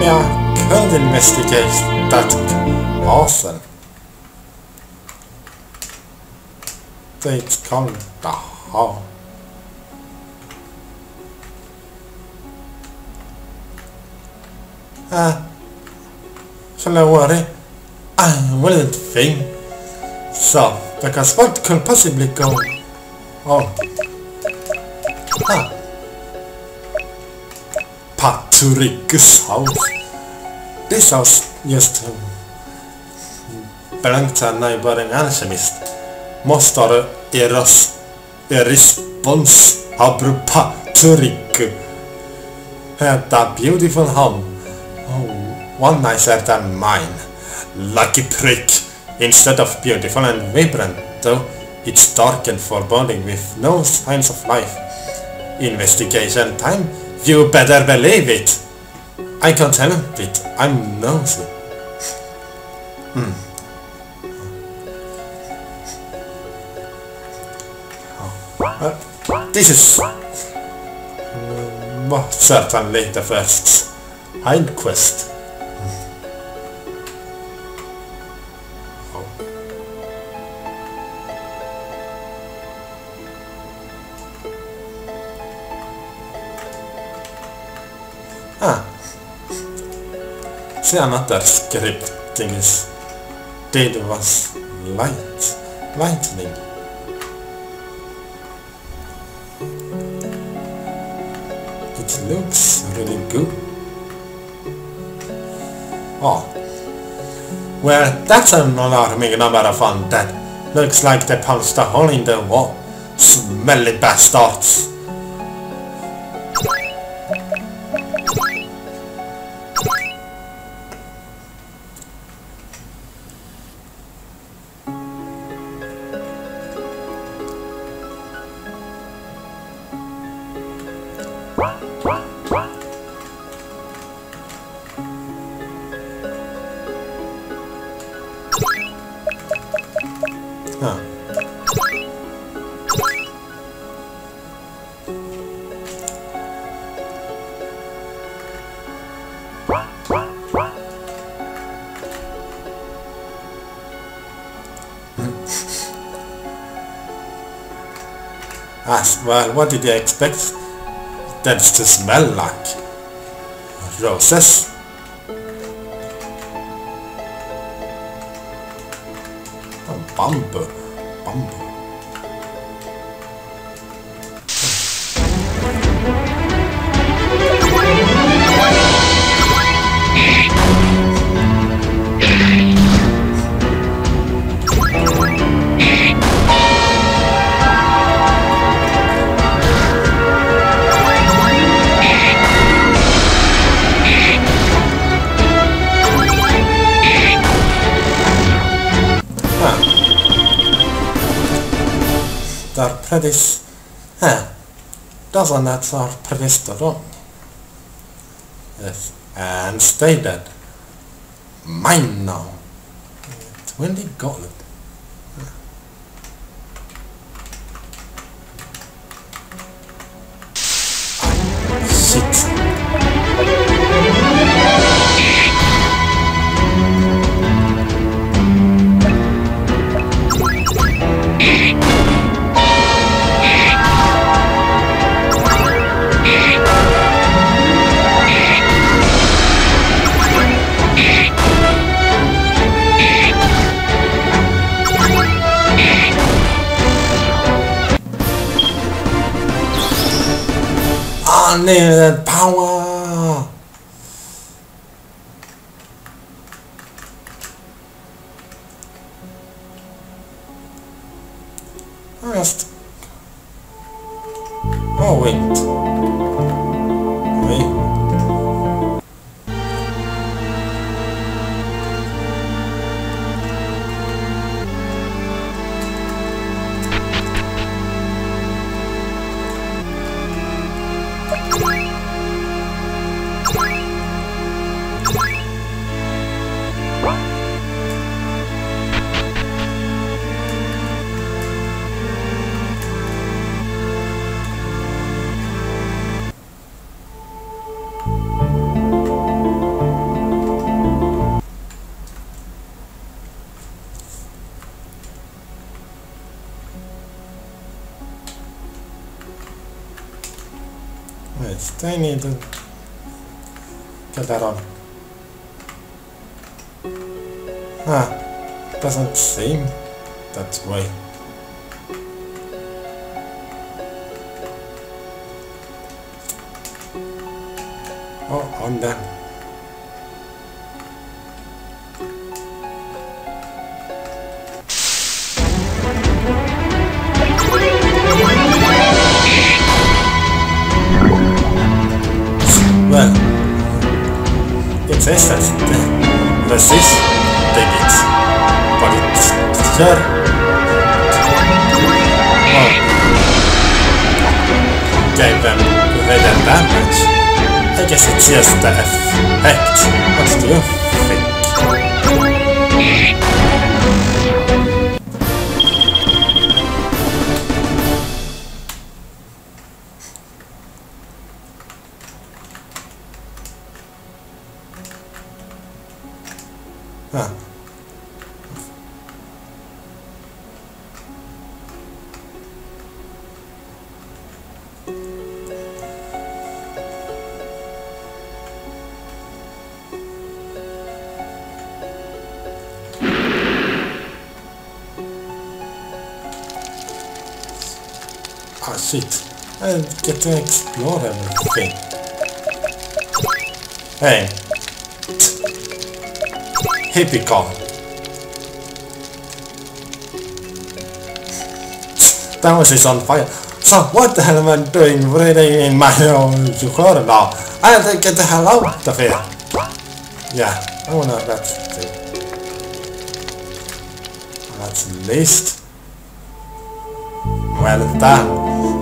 maybe I could investigate that. It's called the Hall. Ah, shall I worry? I wouldn't think so, because what could possibly go on? Ah. Patricus house. This house used to belong to a neighboring alchemist. Most are eros a response Abru Patrick had a beautiful home. Oh, one nicer than mine. Lucky prick. Instead of beautiful and vibrant, though, it's dark and foreboding with no signs of life. Investigation time? You better believe it! I can't help it. I'm nosy. Hmm. Uh, this is uh, certainly the first hind quest. Another scripting is did was light lightning. It looks really good. Oh. Well, that's an alarming number of undead. Looks like they punched a hole in the wall. Smelly bastards. As well, what did you expect? That's to smell like roses. Oh, bamboo. They're pretty... s- Huh. Doesn't that are pretty strong? Yes. And stay dead. Mine now. Twenty gold. Unlimited power! Just... Oh. Wait. But I need to get that on. Ah, doesn't seem that way. Oh, on then. Here. Oh. Gave them greater damage. I guess it's just the effect. What do you think? Shit. I get to explore everything. Hey. Hippie car. That was is on fire. So what the hell am I doing breathing in my own chocolate now? I have to get the hell out of here. Yeah, I wanna that's the That's least well done.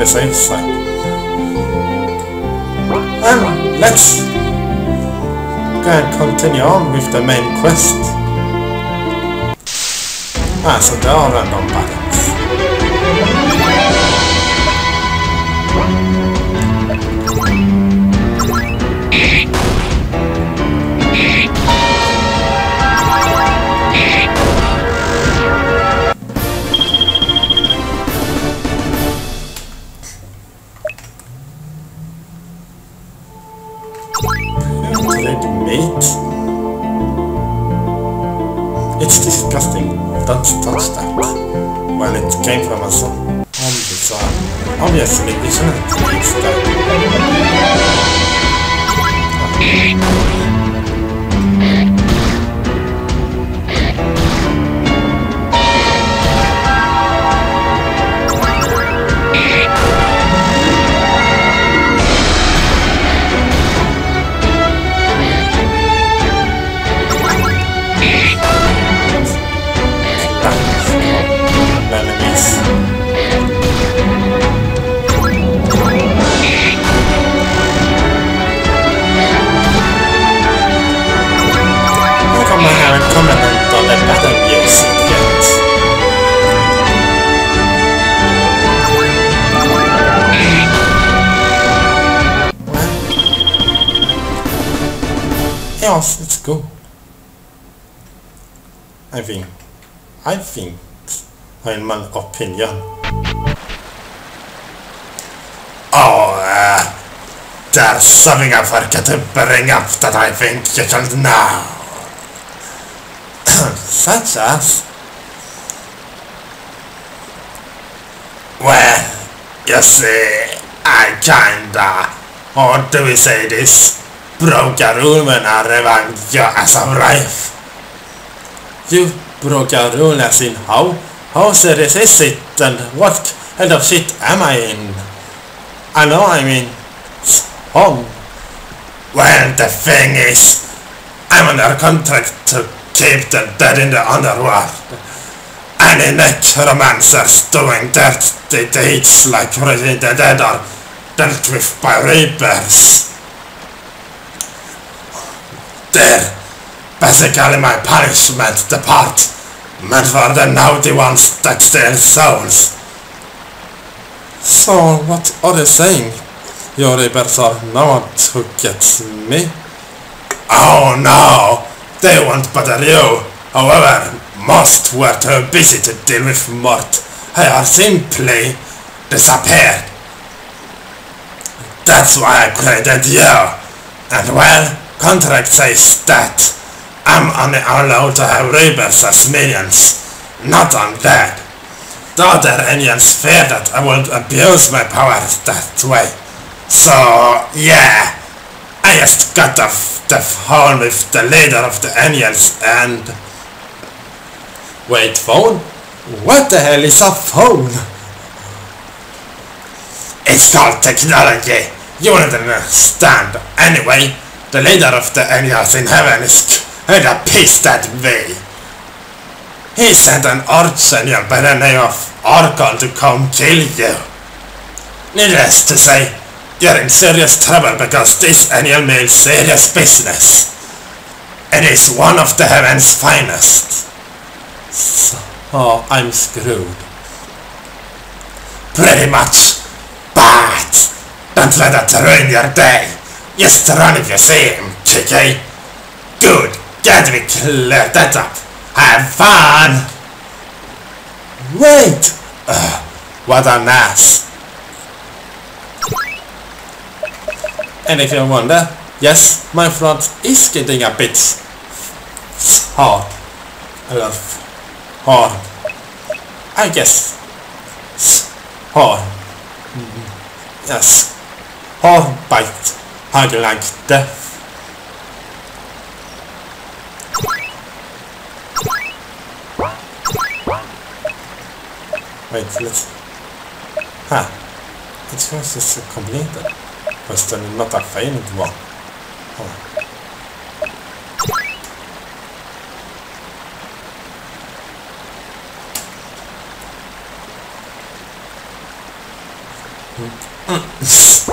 the safe side. And let's go and continue on with the main quest. Ah, so there are random battles. obviously is not How come I haven't commented on the battle music yet? Yes, it's good. I think. I think in my opinion. Oh, uh, There's something I forgot to bring up that I think you should know. Such as? Well, you see, I kinda, or do we say this, broke a rule when I revenged you as a wife. You broke a rule as in how? How serious is it and what kind of shit am I in? I know I mean, home. Well, the thing is, I'm under contract to keep the dead in the underworld. Any necromancers doing dirty deeds like raising the dead are dealt with by reapers. They're basically my punishment, the part meant for the naughty ones that steal souls. So, what are they saying? Your reapers are not who gets me? Oh no! They won't bother you! However, most were too busy to deal with Mort. They are simply disappeared. That's why I created you. And well, contract says that I'm only allowed to have reapers as minions, not on undead. The other aliens fear that I will abuse my powers that way. So, yeah, I just got off the phone with the leader of the aliens and... Wait, phone? What the hell is a phone? It's called technology. You wouldn't understand. Anyway, the leader of the aliens in heaven is kinda pissed at me. He sent an archangel by the name of Archon to come kill you. Needless to say, you're in serious trouble because this annual means serious business. It is one of the heaven's finest. So, oh, I'm screwed. Pretty much. But, don't let that ruin your day. Just run if you see him, Chicky. Good. Get me cleared that up. Have fun! Wait! Ugh, what an ass. And if you wonder, yes, my front is getting a bit hard. I love hard. I guess hard. Mm-hmm. Yes, hard bite. You like death? Wait, let's... Ha! It was just completed. Was det not a failed one? Oh. Mm.